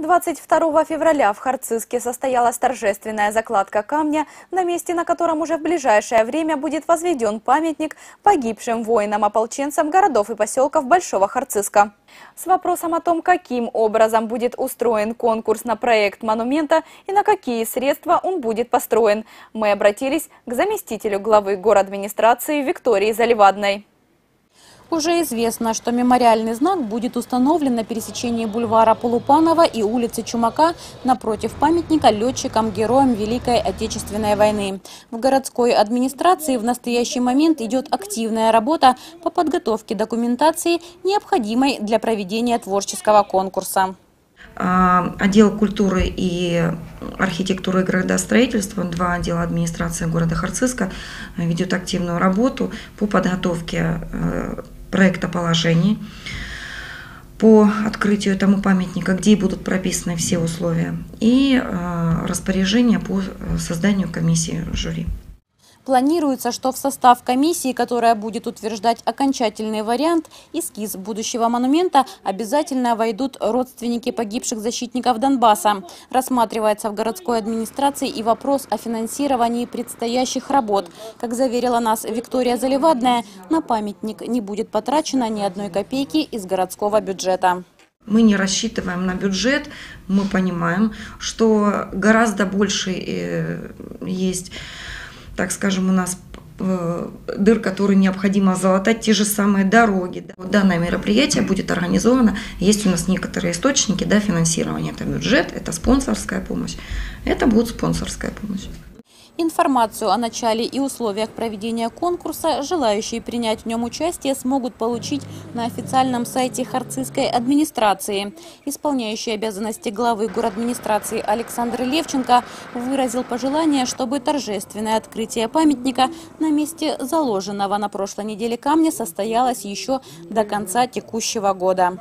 22 февраля в Харциске состоялась торжественная закладка камня, на месте на котором уже в ближайшее время будет возведен памятник погибшим воинам-ополченцам городов и поселков Большого Харциска. С вопросом о том, каким образом будет устроен конкурс на проект монумента и на какие средства он будет построен, мы обратились к заместителю главы город администрации Виктории Заливадной. Уже известно, что мемориальный знак будет установлен на пересечении бульвара Полупанова и улицы Чумака напротив памятника летчикам-героям Великой Отечественной войны. В городской администрации в настоящий момент идет активная работа по подготовке документации, необходимой для проведения творческого конкурса. А, отдел культуры и архитектуры и градостроительства, два отдела администрации города Харциска ведет активную работу по подготовке э, проекта положений по открытию этому памятника, где будут прописаны все условия, и э, распоряжение по э, созданию комиссии жюри. Планируется, что в состав комиссии, которая будет утверждать окончательный вариант, эскиз будущего монумента, обязательно войдут родственники погибших защитников Донбасса. Рассматривается в городской администрации и вопрос о финансировании предстоящих работ. Как заверила нас Виктория Заливадная, на памятник не будет потрачено ни одной копейки из городского бюджета. Мы не рассчитываем на бюджет, мы понимаем, что гораздо больше э, есть так скажем, у нас э, дыр, которые необходимо залатать, те же самые дороги. Данное мероприятие будет организовано, есть у нас некоторые источники да, финансирования, это бюджет, это спонсорская помощь, это будет спонсорская помощь. Информацию о начале и условиях проведения конкурса желающие принять в нем участие смогут получить на официальном сайте Харцизской администрации. Исполняющий обязанности главы администрации Александр Левченко выразил пожелание, чтобы торжественное открытие памятника на месте заложенного на прошлой неделе камня состоялось еще до конца текущего года.